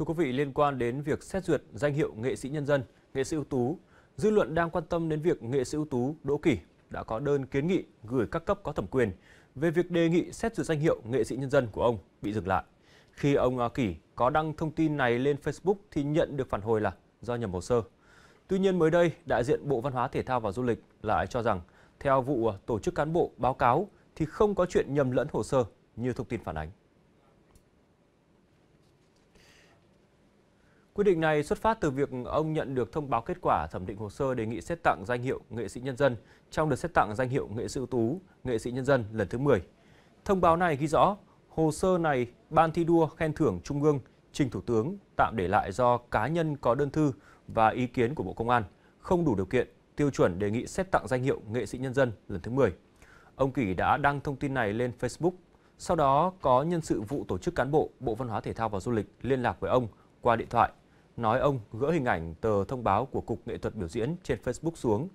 Thưa quý vị, liên quan đến việc xét duyệt danh hiệu nghệ sĩ nhân dân, nghệ sĩ ưu tú, dư luận đang quan tâm đến việc nghệ sĩ ưu tú Đỗ Kỳ đã có đơn kiến nghị gửi các cấp có thẩm quyền về việc đề nghị xét duyệt danh hiệu nghệ sĩ nhân dân của ông bị dừng lại. Khi ông à, Kỳ có đăng thông tin này lên Facebook thì nhận được phản hồi là do nhầm hồ sơ. Tuy nhiên mới đây, đại diện Bộ Văn hóa Thể thao và Du lịch lại cho rằng theo vụ à, tổ chức cán bộ báo cáo thì không có chuyện nhầm lẫn hồ sơ như thông tin phản ánh. Quyết định này xuất phát từ việc ông nhận được thông báo kết quả thẩm định hồ sơ đề nghị xét tặng danh hiệu nghệ sĩ nhân dân trong đợt xét tặng danh hiệu nghệ sĩ ưu tú, nghệ sĩ nhân dân lần thứ 10. Thông báo này ghi rõ hồ sơ này Ban thi đua khen thưởng Trung ương, trình Thủ tướng tạm để lại do cá nhân có đơn thư và ý kiến của Bộ Công an, không đủ điều kiện, tiêu chuẩn đề nghị xét tặng danh hiệu nghệ sĩ nhân dân lần thứ 10. Ông Kỳ đã đăng thông tin này lên Facebook. Sau đó có nhân sự vụ tổ chức cán bộ Bộ Văn hóa Thể thao và Du lịch liên lạc với ông qua điện thoại nói ông gỡ hình ảnh tờ thông báo của Cục Nghệ thuật biểu diễn trên Facebook xuống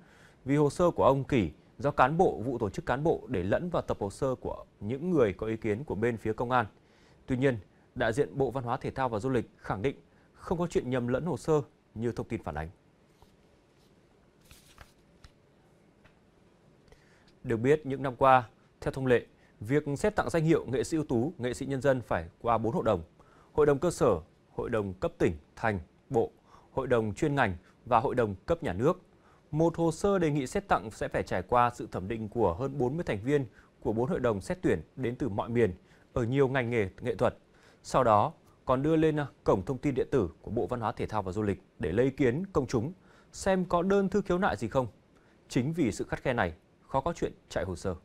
vì hồ sơ của ông Kỳ do cán bộ vụ tổ chức cán bộ để lẫn vào tập hồ sơ của những người có ý kiến của bên phía công an. Tuy nhiên, đại diện Bộ Văn hóa Thể thao và Du lịch khẳng định không có chuyện nhầm lẫn hồ sơ như thông tin phản ánh. Được biết, những năm qua, theo thông lệ, việc xét tặng danh hiệu nghệ sĩ ưu tú, nghệ sĩ nhân dân phải qua 4 hội đồng. Hội đồng cơ sở, hội đồng cấp tỉnh, thành, bộ, hội đồng chuyên ngành và hội đồng cấp nhà nước. Một hồ sơ đề nghị xét tặng sẽ phải trải qua sự thẩm định của hơn 40 thành viên của bốn hội đồng xét tuyển đến từ mọi miền ở nhiều ngành nghề nghệ thuật. Sau đó còn đưa lên à, cổng thông tin điện tử của Bộ Văn hóa Thể thao và Du lịch để lấy ý kiến công chúng xem có đơn thư khiếu nại gì không. Chính vì sự khắt khe này, khó có chuyện chạy hồ sơ.